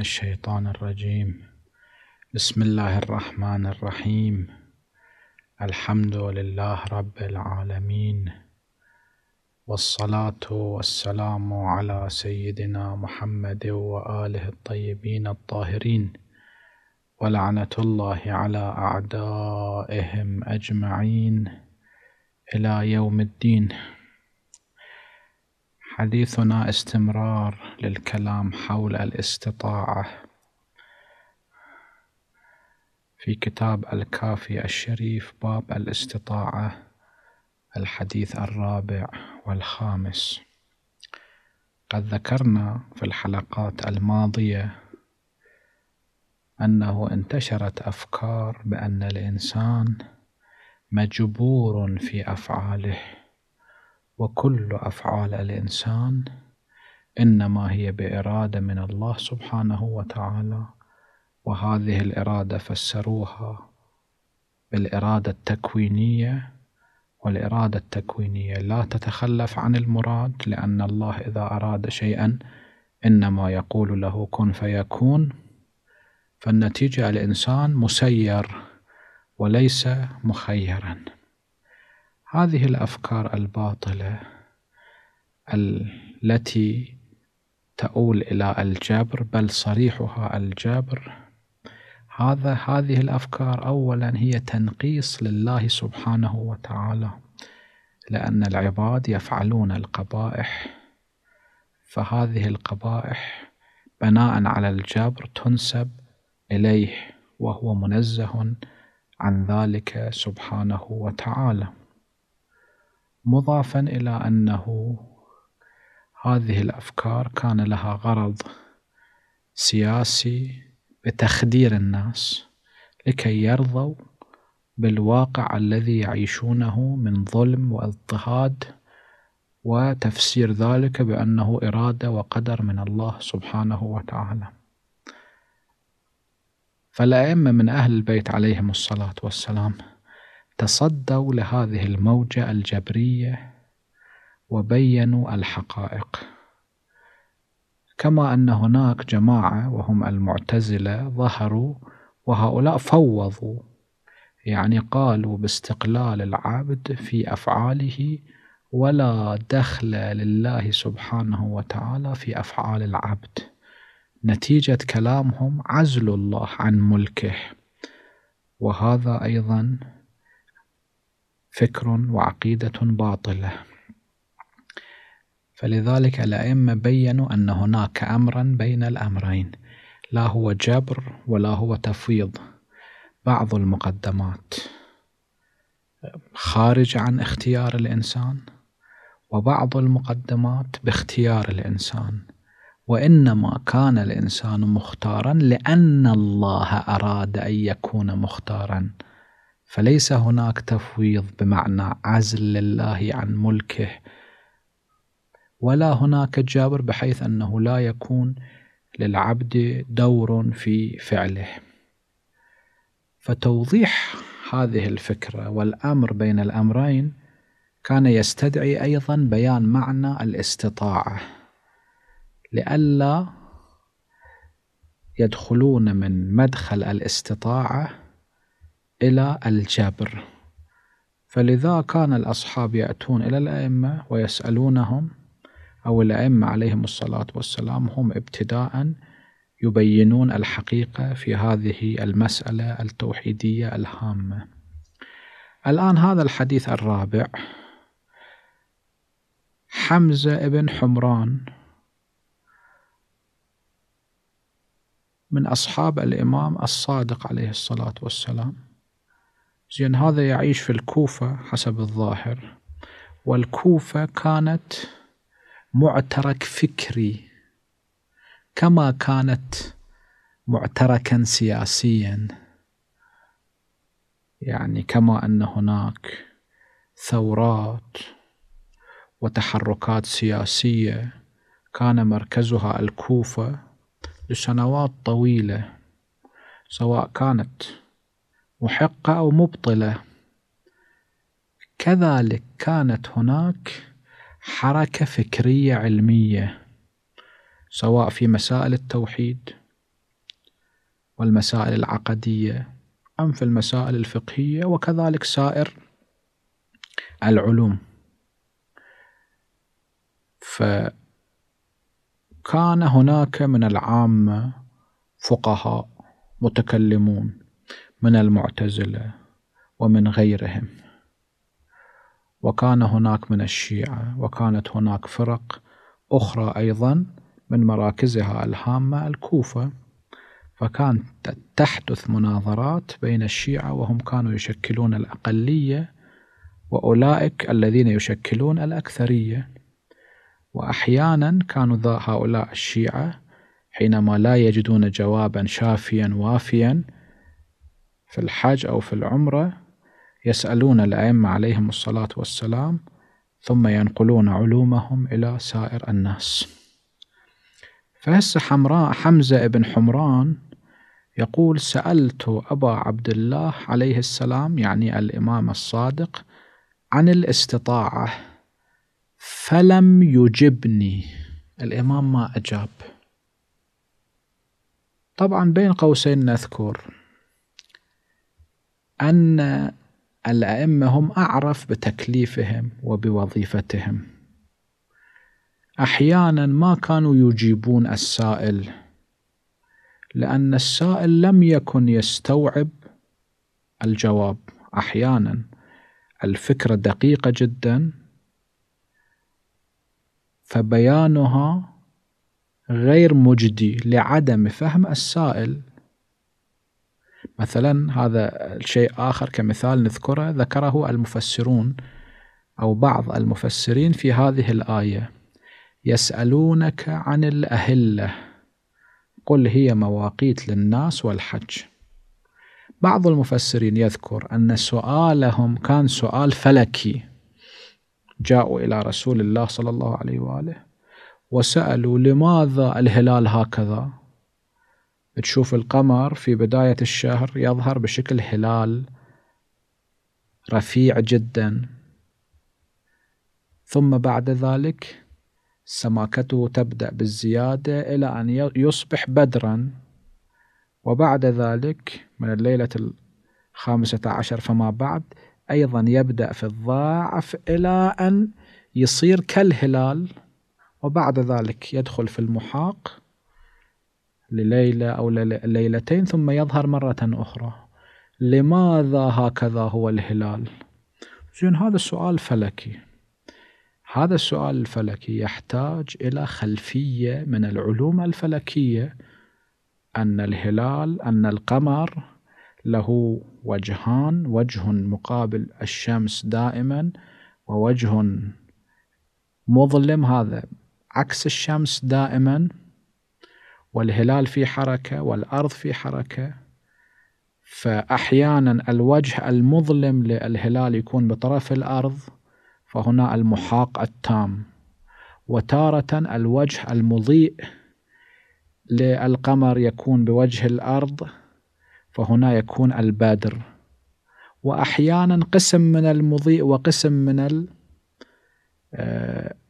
الشيطان الرجيم. بسم الله الرحمن الرحيم. الحمد لله رب العالمين. والصلاة والسلام على سيدنا محمد وآله الطيبين الطاهرين. ولعنة الله على أعدائهم أجمعين. إلى يوم الدين. حديثنا استمرار للكلام حول الاستطاعة. في كتاب الكافي الشريف باب الاستطاعة الحديث الرابع والخامس. قد ذكرنا في الحلقات الماضية أنه انتشرت أفكار بأن الإنسان مجبور في أفعاله. وكل أفعال الإنسان إنما هي بإرادة من الله سبحانه وتعالى وهذه الإرادة فسروها بالإرادة التكوينية والإرادة التكوينية لا تتخلف عن المراد لأن الله إذا أراد شيئا إنما يقول له كن فيكون. فالنتيجة الإنسان مسير وليس مخيرا. هذه الأفكار الباطلة التي تؤول إلى الجبر بل صريحها الجبر. هذا هذه الأفكار أولا هي تنقيص لله سبحانه وتعالى لأن العباد يفعلون القبائح. فهذه القبائح بناء على الجبر تنسب إليه وهو منزه عن ذلك سبحانه وتعالى. مضافا إلى أنه هذه الأفكار كان لها غرض سياسي بتخدير الناس لكي يرضوا بالواقع الذي يعيشونه من ظلم واضطهاد وتفسير ذلك بأنه إرادة وقدر من الله سبحانه وتعالى. فالأئمة من أهل البيت عليهم الصلاة والسلام تصدوا لهذه الموجة الجبرية وبينوا الحقائق. كما أن هناك جماعة وهم المعتزلة ظهروا وهؤلاء فوضوا يعني قالوا باستقلال العبد في أفعاله ولا دخل لله سبحانه وتعالى في أفعال العبد. نتيجة كلامهم عزل الله عن ملكه. وهذا أيضا فكر وعقيدة باطلة. فلذلك الأئمة بينوا أن هناك أمرا بين الأمرين لا هو جبر ولا هو تفويض. بعض المقدمات خارج عن اختيار الإنسان وبعض المقدمات باختيار الإنسان. وإنما كان الإنسان مختارا لأن الله أراد أن يكون مختارا. فليس هناك تفويض بمعنى عزل لله عن ملكه ولا هناك جابر بحيث أنه لا يكون للعبد دور في فعله. فتوضيح هذه الفكرة والأمر بين الأمرين كان يستدعي أيضا بيان معنى الاستطاعة لئلا يدخلون من مدخل الاستطاعة إلى الجبر. فلذا كان الأصحاب يأتون إلى الأئمة ويسألونهم أو الأئمة عليهم الصلاة والسلام هم ابتداء يبينون الحقيقة في هذه المسألة التوحيدية الهامة. الآن هذا الحديث الرابع. حمزة ابن حمران من أصحاب الإمام الصادق عليه الصلاة والسلام. زين هذا يعيش في الكوفة حسب الظاهر. والكوفة كانت معترك فكري كما كانت معتركا سياسيا. يعني كما أن هناك ثورات وتحركات سياسية كان مركزها الكوفة لسنوات طويلة سواء كانت محقة أو مبطلة. كذلك كانت هناك حركة فكرية علمية سواء في مسائل التوحيد والمسائل العقدية أم في المسائل الفقهية وكذلك سائر العلوم. فكان هناك من العامة فقهاء متكلمون. من المعتزلة ومن غيرهم. وكان هناك من الشيعة وكانت هناك فرق أخرى أيضا من مراكزها الهامة الكوفة. فكانت تحدث مناظرات بين الشيعة وهم كانوا يشكلون الأقلية وأولئك الذين يشكلون الأكثرية. وأحيانا كانوا هؤلاء الشيعة حينما لا يجدون جوابا شافيا وافيا في الحج أو في العمرة يسألون الأئمة عليهم الصلاة والسلام ثم ينقلون علومهم إلى سائر الناس. فهسه حمراء حمزة بن حمران يقول سألت أبا عبد الله عليه السلام يعني الإمام الصادق عن الاستطاعة فلم يجبني. الإمام ما أجاب. طبعا بين قوسين نذكر. أن الأئمة هم أعرف بتكليفهم وبوظيفتهم. أحيانا ما كانوا يجيبون السائل لأن السائل لم يكن يستوعب الجواب. أحيانا الفكرة دقيقة جدا فبيانها غير مجدي لعدم فهم السائل. مثلا هذا الشيء آخر كمثال نذكره ذكره المفسرون أو بعض المفسرين في هذه الآية. يسألونك عن الأهلة قل هي مواقيت للناس والحج. بعض المفسرين يذكر أن سؤالهم كان سؤال فلكي. جاءوا إلى رسول الله صلى الله عليه وآله وسألوا لماذا الهلال هكذا؟ تشوف القمر في بداية الشهر يظهر بشكل هلال رفيع جدا. ثم بعد ذلك سماكته تبدأ بالزيادة إلى أن يصبح بدرا. وبعد ذلك من الليلة الخامسة عشر فما بعد أيضا يبدأ في الضعف إلى أن يصير كالهلال. وبعد ذلك يدخل في المحاق. لليلة أو ليلتين ثم يظهر مرة أخرى. لماذا هكذا هو الهلال؟ زين هذا السؤال فلكي. هذا السؤال الفلكي يحتاج إلى خلفية من العلوم الفلكية. أن الهلال أن القمر له وجهان وجه مقابل الشمس دائما ووجه مظلم هذا عكس الشمس دائما. والهلال في حركة والأرض في حركة فأحيانا الوجه المظلم للهلال يكون بطرف الأرض فهنا المحاق التام. وتارة الوجه المضيء للقمر يكون بوجه الأرض فهنا يكون البدر. وأحيانا قسم من المضيء وقسم من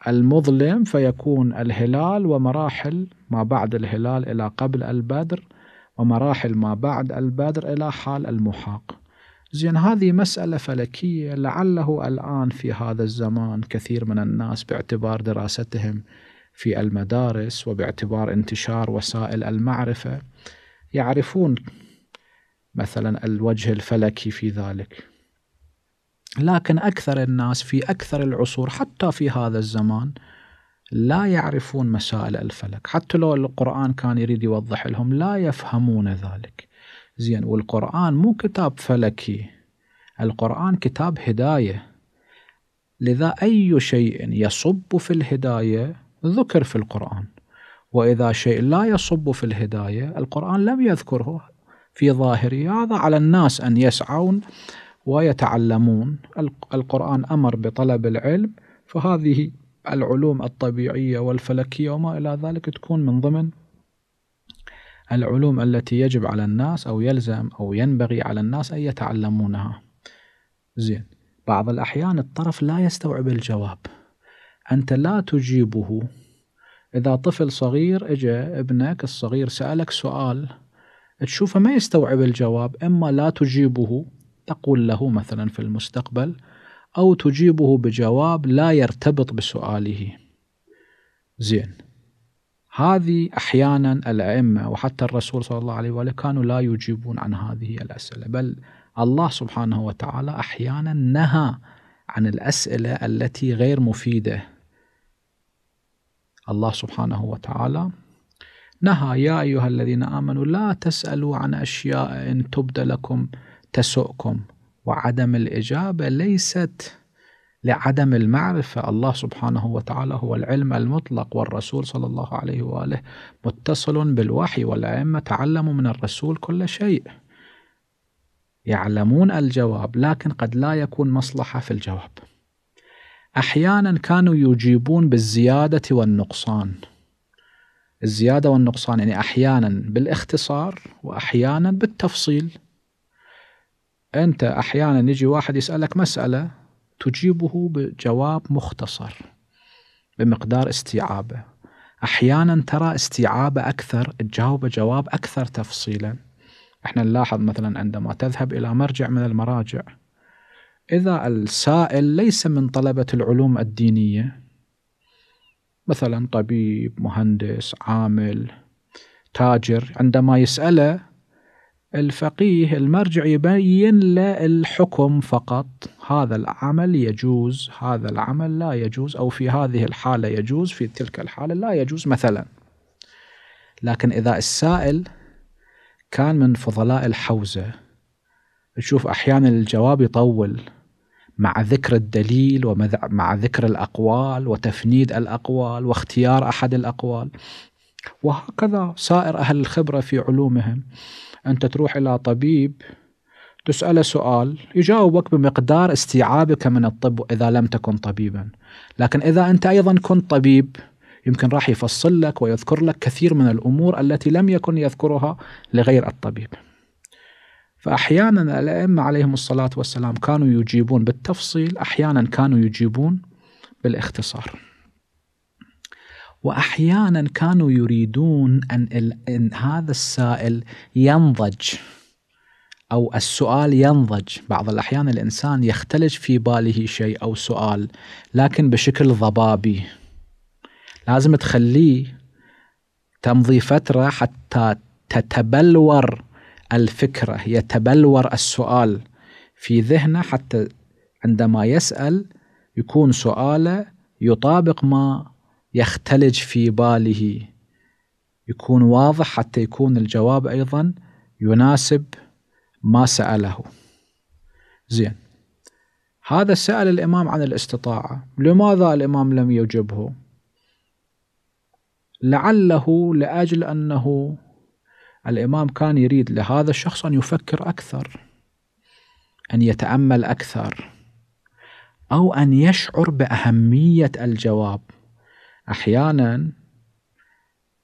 المظلم فيكون الهلال ومراحل ما بعد الهلال إلى قبل البدر ومراحل ما بعد البدر إلى حال المحاق. زين هذه مسألة فلكية لعله الآن في هذا الزمان كثير من الناس باعتبار دراستهم في المدارس وباعتبار انتشار وسائل المعرفة يعرفون مثلا الوجه الفلكي في ذلك. لكن أكثر الناس في أكثر العصور حتى في هذا الزمان لا يعرفون مسائل الفلك. حتى لو القرآن كان يريد يوضح لهم لا يفهمون ذلك. زين والقرآن مو كتاب فلكي. القرآن كتاب هداية. لذا أي شيء يصب في الهداية ذكر في القرآن. وإذا شيء لا يصب في الهداية القرآن لم يذكره. في ظاهره هذا على الناس أن يسعون ويتعلمون. القرآن أمر بطلب العلم فهذه العلوم الطبيعية والفلكية وما إلى ذلك تكون من ضمن العلوم التي يجب على الناس أو يلزم أو ينبغي على الناس أن يتعلمونها. زين. بعض الأحيان الطرف لا يستوعب الجواب. أنت لا تجيبه. إذا طفل صغير إجا ابنك الصغير سألك سؤال تشوفه ما يستوعب الجواب إما لا تجيبه تقول له مثلا في المستقبل أو تجيبه بجواب لا يرتبط بسؤاله. زين. هذه أحيانا الأئمة وحتى الرسول صلى الله عليه وآله كانوا لا يجيبون عن هذه الأسئلة بل الله سبحانه وتعالى أحيانا نهى عن الأسئلة التي غير مفيدة. الله سبحانه وتعالى نهى يا أيها الذين آمنوا لا تسألوا عن أشياء إن تبد لكم تسؤكم وعدم الإجابة ليست لعدم المعرفة. الله سبحانه وتعالى هو العلم المطلق والرسول صلى الله عليه وآله متصل بالوحي والأئمة تعلموا من الرسول كل شيء يعلمون الجواب لكن قد لا يكون مصلحة في الجواب. أحيانا كانوا يجيبون بالزيادة والنقصان. الزيادة والنقصان يعني أحيانا بالإختصار وأحيانا بالتفصيل. أنت أحيانا يجي واحد يسألك مسألة تجيبه بجواب مختصر بمقدار استيعابه. أحيانا ترى استيعابه أكثر تجاوب جواب أكثر تفصيلا. إحنا نلاحظ مثلا عندما تذهب إلى مرجع من المراجع إذا السائل ليس من طلبة العلوم الدينية مثلا طبيب مهندس عامل تاجر عندما يسأله الفقيه المرجع يبين له الحكم فقط. هذا العمل يجوز هذا العمل لا يجوز أو في هذه الحالة يجوز في تلك الحالة لا يجوز مثلا. لكن إذا السائل كان من فضلاء الحوزة تشوف أحيانا الجواب يطول مع ذكر الدليل ومع ذكر الأقوال وتفنيد الأقوال واختيار أحد الأقوال. وهكذا سائر أهل الخبرة في علومهم. أنت تروح إلى طبيب تسأله سؤال يجاوبك بمقدار استيعابك من الطب إذا لم تكن طبيبا. لكن إذا أنت أيضا كنت طبيب يمكن راح يفصل لك ويذكر لك كثير من الأمور التي لم يكن يذكرها لغير الطبيب. فأحيانا الأئمة عليهم الصلاة والسلام كانوا يجيبون بالتفصيل أحيانا كانوا يجيبون بالإختصار. وأحيانا كانوا يريدون أن, إن هذا السائل ينضج أو السؤال ينضج. بعض الأحيان الإنسان يختلج في باله شيء أو سؤال لكن بشكل ضبابي. لازم تخليه تمضي فترة حتى تتبلور الفكرة يتبلور السؤال في ذهنه حتى عندما يسأل يكون سؤاله يطابق ما يختلج في باله. يكون واضح حتى يكون الجواب أيضا يناسب ما سأله. زين. هذا سأل الإمام عن الاستطاعة. لماذا الإمام لم يجبه؟ لعله لأجل أنه الإمام كان يريد لهذا الشخص أن يفكر أكثر أن يتأمل أكثر أو أن يشعر بأهمية الجواب. أحيانا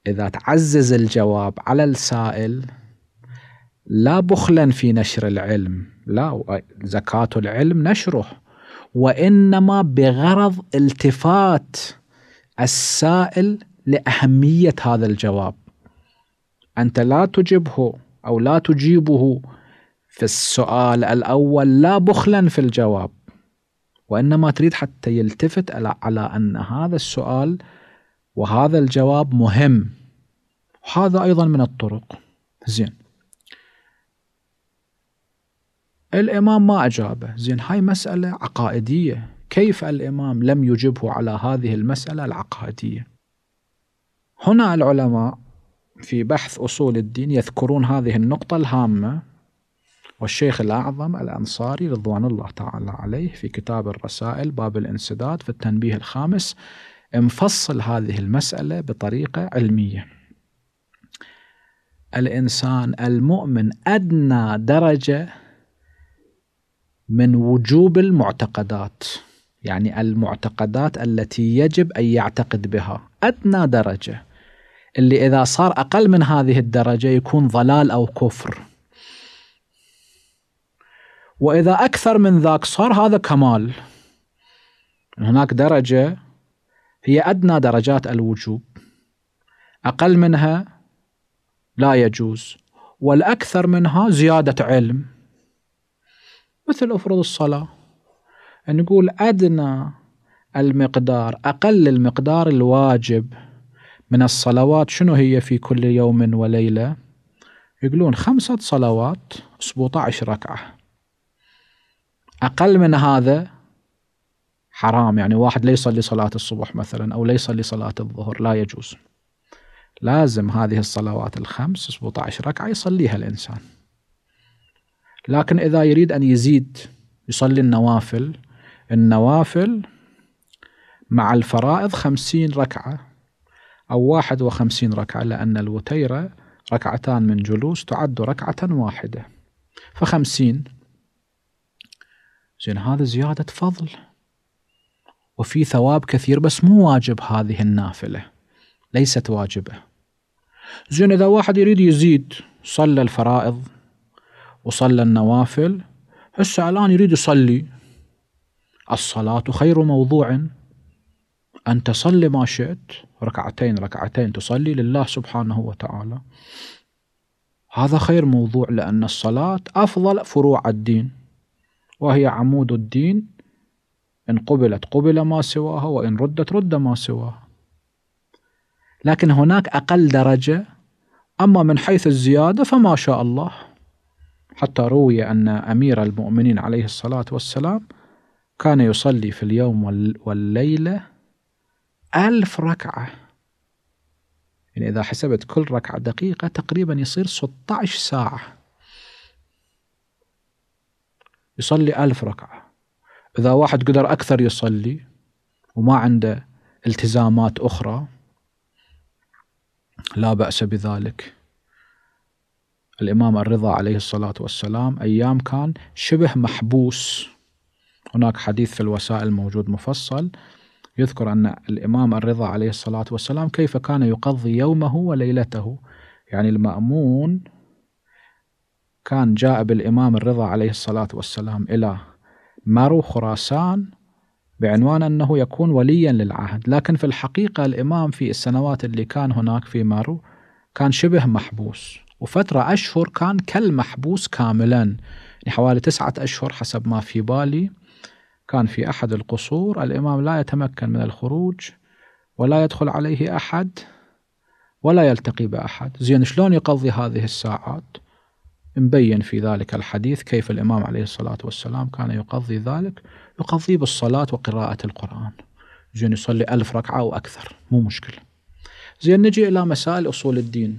إذا تعزز الجواب على السائل لا بخلا في نشر العلم لا زكاة العلم نشره وإنما بغرض التفات السائل لأهمية هذا الجواب. أنت لا تجبه أو لا تجيبه في السؤال الأول لا بخلا في الجواب وإنما تريد حتى يلتفت على أن هذا السؤال وهذا الجواب مهم. وهذا أيضا من الطرق. زين. الإمام ما أجابه. زين هاي مسألة عقائدية. كيف الإمام لم يجبه على هذه المسألة العقائدية؟ هنا العلماء في بحث أصول الدين يذكرون هذه النقطة الهامة والشيخ الأعظم الأنصاري رضوان الله تعالى عليه في كتاب الرسائل باب الانسداد في التنبيه الخامس مفصل هذه المسألة بطريقة علمية. الإنسان المؤمن أدنى درجة من وجوب المعتقدات يعني المعتقدات التي يجب أن يعتقد بها. أدنى درجة. اللي إذا صار أقل من هذه الدرجة يكون ضلال أو كفر. وإذا أكثر من ذاك صار هذا كمال. هناك درجة هي أدنى درجات الوجوب. أقل منها لا يجوز والأكثر منها زيادة علم. مثل أفرض الصلاة. نقول أدنى المقدار أقل المقدار الواجب من الصلوات شنو هي في كل يوم وليلة؟ يقولون خمسة صلوات 17 ركعة. أقل من هذا حرام. يعني واحد لا يصلي صلاة الصبح مثلا أو لا يصلي صلاة الظهر لا يجوز. لازم هذه الصلوات الخمس 17 ركعة يصليها الإنسان. لكن إذا يريد أن يزيد يصلي النوافل. النوافل مع الفرائض خمسين ركعة أو واحد وخمسين ركعة لأن الوتيرة ركعتان من جلوس تعد ركعة واحدة. فخمسين. زين هذا زيادة فضل. وفي ثواب كثير بس مو واجب هذه النافلة ليست واجبة. زين إذا واحد يريد يزيد صلى الفرائض وصلى النوافل. هسه الآن يريد يصلي. الصلاة خير موضوع. أن تصلي ما شئت ركعتين ركعتين تصلي لله سبحانه وتعالى. هذا خير موضوع لأن الصلاة أفضل فروع الدين وهي عمود الدين إن قبلت قبل ما سواها وإن ردت رد ما سواها. لكن هناك أقل درجة أما من حيث الزيادة فما شاء الله. حتى روي أن أمير المؤمنين عليه الصلاة والسلام كان يصلي في اليوم والليلة ألف ركعة. يعني إذا حسبت كل ركعة دقيقة تقريبا يصير 16 ساعة. يصلي ألف ركعة. إذا واحد قدر أكثر يصلي وما عنده التزامات أخرى لا بأس بذلك. الإمام الرضا عليه الصلاة والسلام أيام كان شبه محبوس. هناك حديث في الوسائل موجود مفصل يذكر أن الإمام الرضا عليه الصلاة والسلام كيف كان يقضي يومه وليلته. يعني المأمون كان جاء بالإمام الرضا عليه الصلاة والسلام إلى مرو خراسان بعنوان أنه يكون وليا للعهد. لكن في الحقيقة الإمام في السنوات اللي كان هناك في مارو كان شبه محبوس وفترة أشهر كان كالمحبوس كاملا. يعني حوالي تسعة أشهر حسب ما في بالي كان في أحد القصور. الإمام لا يتمكن من الخروج ولا يدخل عليه أحد ولا يلتقي بأحد. زين شلون يقضي هذه الساعات؟ مبين في ذلك الحديث كيف الإمام عليه الصلاة والسلام كان يقضي ذلك يقضي بالصلاة وقراءة القرآن. زين يصلي ألف ركعة أو أكثر مو مشكلة. زين نجي إلى مسائل أصول الدين.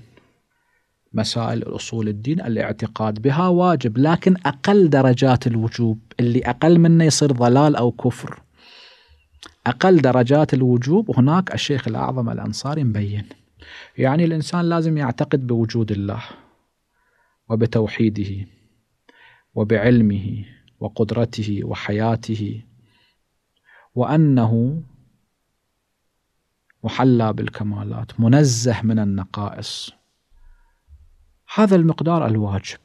مسائل الأصول الدين الاعتقاد بها واجب لكن أقل درجات الوجوب اللي أقل منه يصير ضلال أو كفر. أقل درجات الوجوب هناك الشيخ الأعظم الأنصاري مبين. يعني الإنسان لازم يعتقد بوجود الله. وبتوحيده وبعلمه وقدرته وحياته وأنه محلى بالكمالات منزه من النقائص. هذا المقدار الواجب.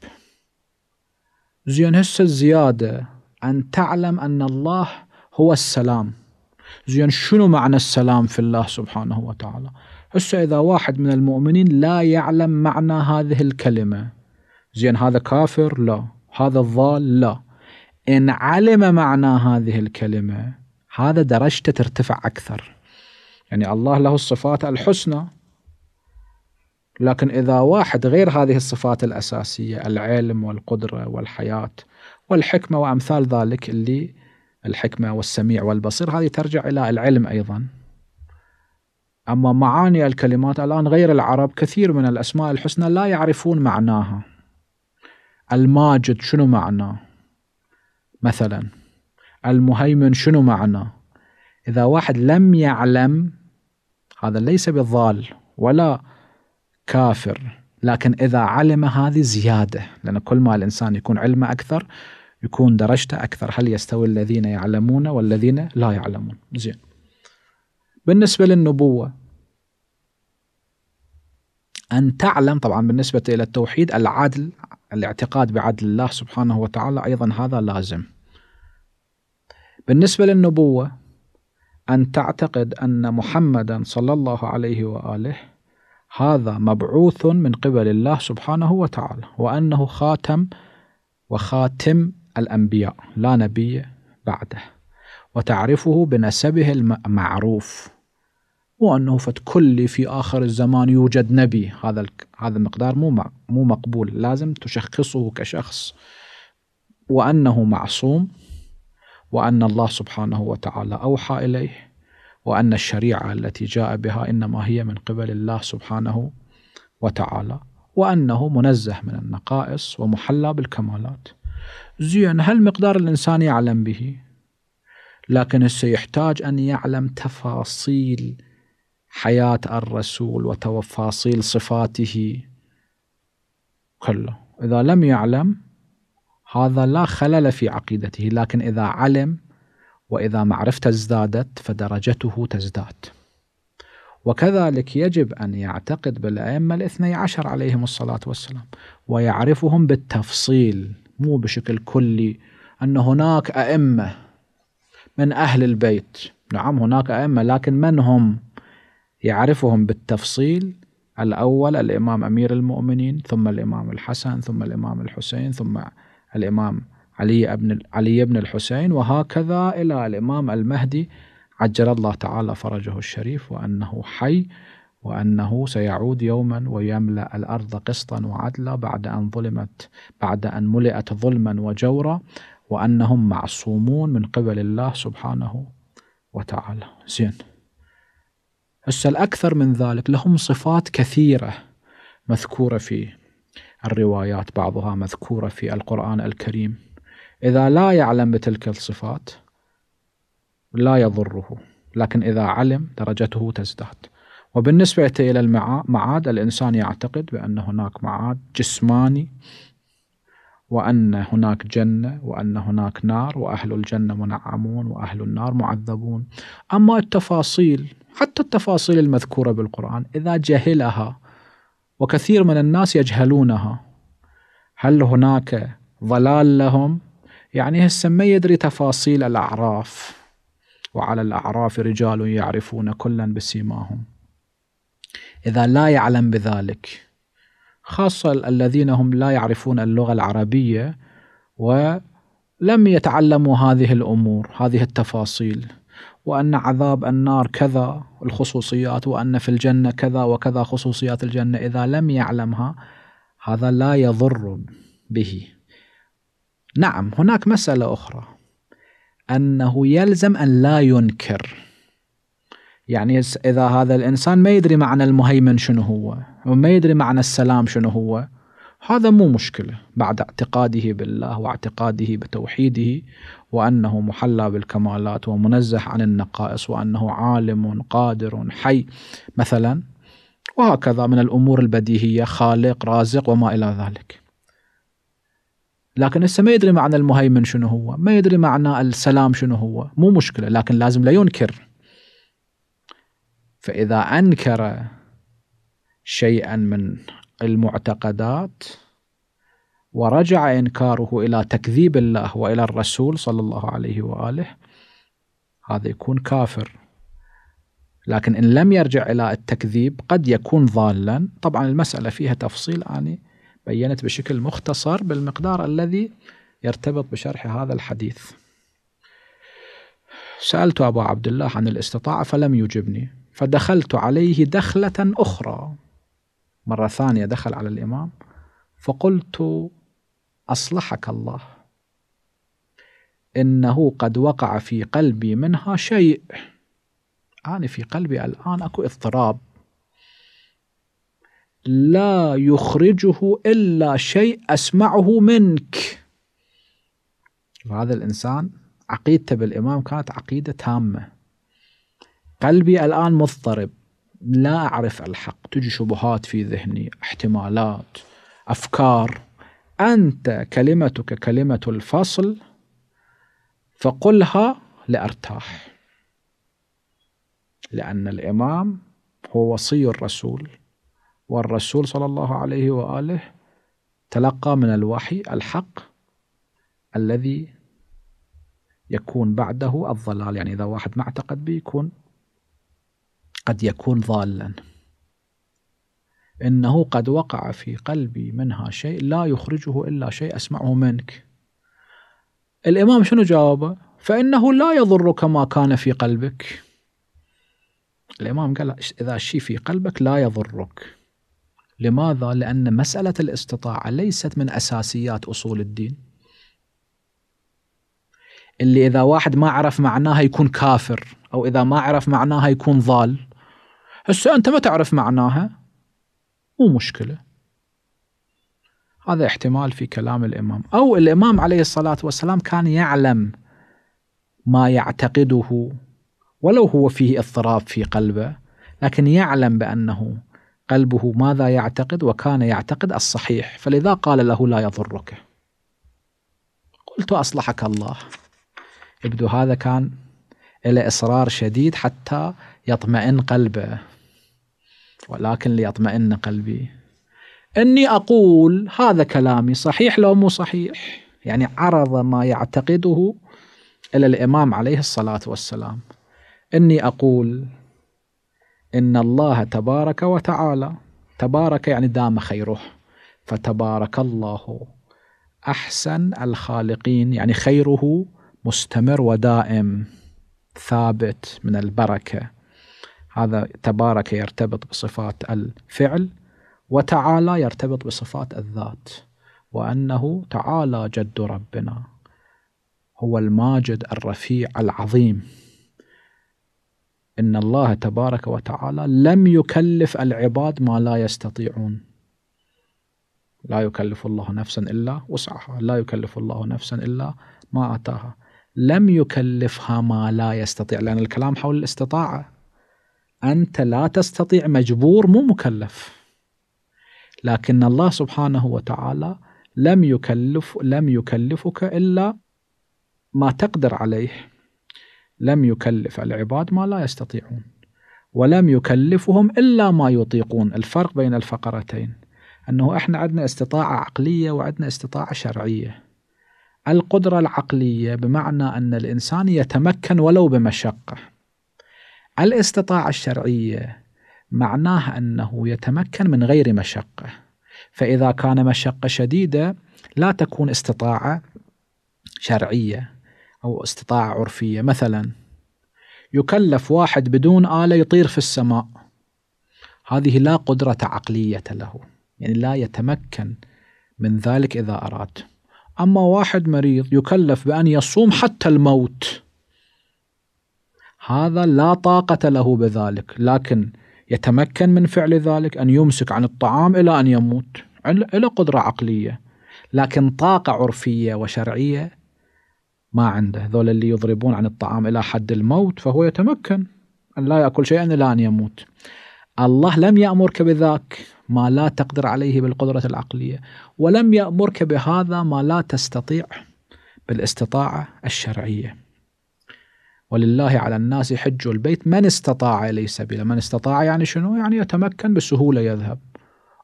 زين هسه الزيادة أن تعلم أن الله هو السلام. زين شنو معنى السلام في الله سبحانه وتعالى؟ هسه إذا واحد من المؤمنين لا يعلم معنى هذه الكلمة زين هذا كافر؟ لا. هذا الضال؟ لا. إن علم معنى هذه الكلمة هذا درجته ترتفع أكثر. يعني الله له الصفات الحسنى لكن إذا واحد غير هذه الصفات الأساسية العلم والقدرة والحياة والحكمة وأمثال ذلك اللي الحكمة والسميع والبصير هذه ترجع إلى العلم أيضا. أما معاني الكلمات الآن غير العرب كثير من الأسماء الحسنى لا يعرفون معناها. الماجد شنو معناه مثلا المهيمن شنو معناه إذا واحد لم يعلم هذا ليس بالضال ولا كافر لكن إذا علم هذه زيادة لأن كل ما الإنسان يكون علمه أكثر يكون درجته أكثر. هل يستوي الذين يعلمون والذين لا يعلمون؟ زين. بالنسبة للنبوة أن تعلم طبعا بالنسبة إلى التوحيد العدل الاعتقاد بعدل الله سبحانه وتعالى أيضا هذا لازم. بالنسبة للنبوة أن تعتقد أن محمدا صلى الله عليه وآله هذا مبعوث من قبل الله سبحانه وتعالى وأنه خاتم وخاتم الأنبياء لا نبي بعده. وتعرفه بنسبه المعروف. وأنه فتكل في آخر الزمان يوجد نبي. هذا هذا المقدار مو مو مقبول. لازم تشخصه كشخص. وأنه معصوم وأن الله سبحانه وتعالى أوحى إليه وأن الشريعة التي جاء بها إنما هي من قبل الله سبحانه وتعالى وأنه منزه من النقائص ومحلى بالكمالات. زين هل مقدار الإنسان يعلم به؟ لكن سيحتاج أن يعلم تفاصيل حياة الرسول وتفاصيل صفاته. كله. إذا لم يعلم هذا لا خلل في عقيدته لكن إذا علم وإذا معرفته ازدادت فدرجته تزداد. وكذلك يجب أن يعتقد بالأئمة الاثني عشر عليهم الصلاة والسلام ويعرفهم بالتفصيل مو بشكل كلي أن هناك أئمة من أهل البيت. نعم هناك أئمة لكن من هم؟ يعرفهم بالتفصيل. الأول الإمام أمير المؤمنين ثم الإمام الحسن ثم الإمام الحسين ثم الإمام علي بن علي بن الحسين وهكذا إلى الإمام المهدي. عجل الله تعالى فرجه الشريف وأنه حي وأنه سيعود يوما ويملأ الأرض قسطا وعدلا بعد أن ظلمت بعد أن ملئت ظلما وجورا وأنهم معصومون من قبل الله سبحانه وتعالى. زين. هسه الأكثر من ذلك لهم صفات كثيرة مذكورة في الروايات بعضها مذكورة في القرآن الكريم. إذا لا يعلم بتلك الصفات لا يضره لكن إذا علم درجته تزداد. وبالنسبة إلى المعاد الإنسان يعتقد بأن هناك معاد جسماني وأن هناك جنة وأن هناك نار وأهل الجنة منعمون وأهل النار معذبون. أما التفاصيل حتى التفاصيل المذكورة بالقرآن إذا جهلها وكثير من الناس يجهلونها هل هناك ضلال لهم؟ يعني هسه ما يدري تفاصيل الأعراف. وعلى الأعراف رجال يعرفون كلا بسيماهم. إذا لا يعلم بذلك خاصة الذين هم لا يعرفون اللغة العربية ولم يتعلموا هذه الأمور هذه التفاصيل. وأن عذاب النار كذا الخصوصيات وأن في الجنة كذا وكذا خصوصيات الجنة إذا لم يعلمها هذا لا يضر به. نعم هناك مسألة أخرى أنه يلزم أن لا ينكر. يعني إذا هذا الإنسان ما يدري معنى المهيمن شنو هو وما يدري معنى السلام شنو هو هذا مو مشكلة بعد اعتقاده بالله واعتقاده بتوحيده وأنه محلى بالكمالات ومنزه عن النقائص وأنه عالم قادر حي. مثلا وهكذا من الأمور البديهية خالق رازق وما إلى ذلك. لكن هسه ما يدري معنى المهيمن شنو هو ما يدري معنى السلام شنو هو مو مشكلة لكن لازم لا ينكر. فإذا أنكر شيئا من المعتقدات ورجع إنكاره إلى تكذيب الله وإلى الرسول صلى الله عليه وآله هذا يكون كافر. لكن إن لم يرجع إلى التكذيب قد يكون ضالا. طبعا المسألة فيها تفصيل أنا بينت بشكل مختصر بالمقدار الذي يرتبط بشرح هذا الحديث. سألت أبا عبد الله عن الاستطاعة فلم يجبني. فدخلت عليه دخلة أخرى. مرة ثانية دخل على الإمام فقلت أصلحك الله. إنه قد وقع في قلبي منها شيء. أنا في قلبي الآن أكو اضطراب. لا يخرجه إلا شيء أسمعه منك. وهذا الإنسان عقيدته بالإمام كانت عقيدة تامة. قلبي الآن مضطرب. لا أعرف الحق. تجي شبهات في ذهني احتمالات أفكار. أنت كلمتك كلمة الفصل فقلها لأرتاح. لأن الإمام هو وصي الرسول والرسول صلى الله عليه وآله تلقى من الوحي الحق الذي يكون بعده الضلال. يعني إذا واحد ما اعتقد به يكون قد يكون ضالا. إنه قد وقع في قلبي منها شيء لا يخرجه إلا شيء أسمعه منك. الإمام شنو جاوبه؟ فإنه لا يضرك ما كان في قلبك. الإمام قال إذا الشيء في قلبك لا يضرك. لماذا؟ لأن مسألة الاستطاعة ليست من أساسيات أصول الدين. اللي إذا واحد ما عرف معناها يكون كافر أو إذا ما عرف معناها يكون ضال. هسه أنت ما تعرف معناها. مو مشكلة. هذا احتمال في كلام الإمام. أو الإمام عليه الصلاة والسلام كان يعلم ما يعتقده ولو هو فيه اضطراب في قلبه لكن يعلم بأنه قلبه ماذا يعتقد وكان يعتقد الصحيح. فلذا قال له لا يضرك. قلت أصلحك الله. يبدو هذا كان إلى إصرار شديد حتى يطمئن قلبه. ولكن ليطمئن قلبي. إني أقول هذا كلامي صحيح لو مو صحيح. يعني عرض ما يعتقده إلى الإمام عليه الصلاة والسلام. إني أقول إن الله تبارك وتعالى تبارك يعني دام خيره فتبارك الله أحسن الخالقين يعني خيره مستمر ودائم ثابت من البركة. هذا تبارك يرتبط بصفات الفعل وتعالى يرتبط بصفات الذات وأنه تعالى جد ربنا هو الماجد الرفيع العظيم. إن الله تبارك وتعالى لم يكلف العباد ما لا يستطيعون. لا يكلف الله نفسا إلا وسعها لا يكلف الله نفسا إلا ما أتاها. لم يكلفها ما لا يستطيع لأن الكلام حول الاستطاعة أنت لا تستطيع مجبور مو مكلف. لكن الله سبحانه وتعالى لم يكلف لم يكلفك إلا ما تقدر عليه. لم يكلف العباد ما لا يستطيعون. ولم يكلفهم إلا ما يطيقون. الفرق بين الفقرتين. أنه إحنا عندنا استطاعة عقلية وعندنا استطاعة شرعية. القدرة العقلية بمعنى أن الإنسان يتمكن ولو بمشقة. الاستطاعة الشرعية معناها أنه يتمكن من غير مشقة. فإذا كان مشقة شديدة لا تكون استطاعة شرعية أو استطاعة عرفية. مثلا يكلف واحد بدون آلة يطير في السماء. هذه لا قدرة عقلية له يعني لا يتمكن من ذلك إذا أراد. أما واحد مريض يكلف بأن يصوم حتى الموت هذا لا طاقة له بذلك لكن يتمكن من فعل ذلك أن يمسك عن الطعام إلى أن يموت إلى قدرة عقلية. لكن طاقة عرفية وشرعية ما عنده. ذول اللي يضربون عن الطعام إلى حد الموت فهو يتمكن أن لا يأكل شيئا إلى أن يموت. الله لم يأمرك بذاك ما لا تقدر عليه بالقدرة العقلية ولم يأمرك بهذا ما لا تستطيع بالإستطاعة الشرعية. ولله على الناس حج البيت. من استطاع إليه سبيلا؟ من استطاع يعني شنو؟ يعني يتمكن بسهولة يذهب.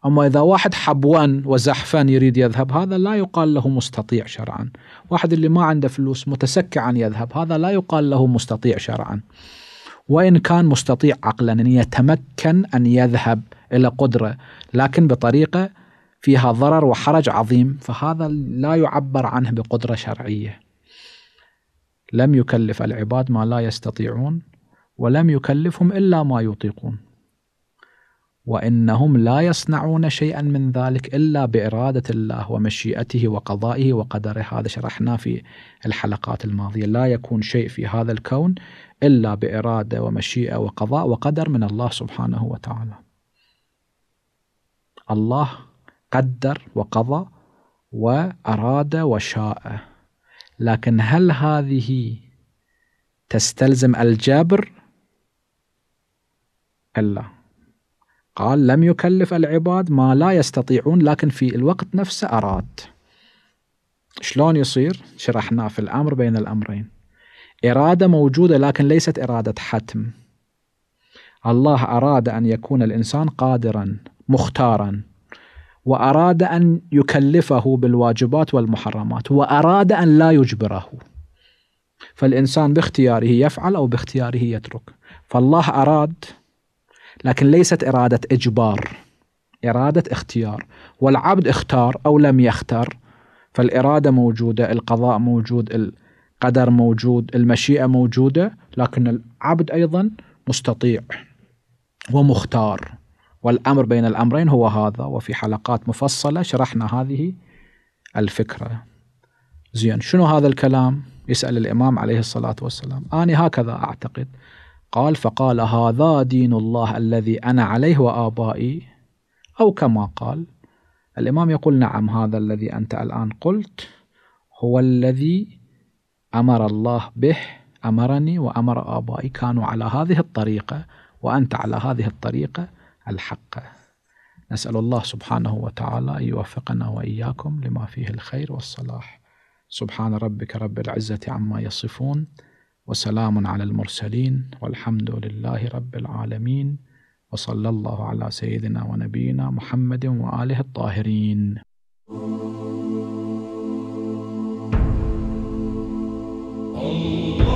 أما إذا واحد حبوان وزحفان يريد يذهب هذا لا يقال له مستطيع شرعا. واحد اللي ما عنده فلوس متسكعا يذهب هذا لا يقال له مستطيع شرعا. وإن كان مستطيع عقلا أن يتمكن أن يذهب إلى قدرة لكن بطريقة فيها ضرر وحرج عظيم فهذا لا يعبر عنه بقدرة شرعية. لم يكلف العباد ما لا يستطيعون ولم يكلفهم إلا ما يطيقون. وإنهم لا يصنعون شيئا من ذلك إلا بإرادة الله ومشيئته وقضائه وقدره. هذا شرحناه في الحلقات الماضية. لا يكون شيء في هذا الكون إلا بإرادة ومشيئة وقضاء وقدر من الله سبحانه وتعالى. الله قدر وقضى وأراد وشاء. لكن هل هذه تستلزم الجبر؟ ألا. قال لم يكلف العباد ما لا يستطيعون لكن في الوقت نفسه أراد. شلون يصير؟ شرحناه في الأمر بين الأمرين. إرادة موجودة لكن ليست إرادة حتم. الله أراد أن يكون الإنسان قادرا مختارا. وأراد أن يكلفه بالواجبات والمحرمات وأراد أن لا يجبره. فالإنسان باختياره يفعل أو باختياره يترك. فالله أراد لكن ليست إرادة إجبار إرادة اختيار. والعبد اختار أو لم يختار فالإرادة موجودة القضاء موجود القدر موجود المشيئة موجودة لكن العبد أيضا مستطيع ومختار. والأمر بين الأمرين هو هذا وفي حلقات مفصلة شرحنا هذه الفكرة. زين شنو هذا الكلام؟ يسأل الإمام عليه الصلاة والسلام. أنا هكذا أعتقد. قال فقال هذا دين الله الذي أنا عليه وآبائي؟ أو كما قال. الإمام يقول نعم هذا الذي أنت الآن قلت هو الذي أمر الله به أمرني وأمر آبائي كانوا على هذه الطريقة وأنت على هذه الطريقة. الحقة نسأل الله سبحانه وتعالى أن يوفقنا وإياكم لما فيه الخير والصلاح. سبحان ربك رب العزة عما يصفون وسلام على المرسلين والحمد لله رب العالمين وصلى الله على سيدنا ونبينا محمد وآله الطاهرين. Oh.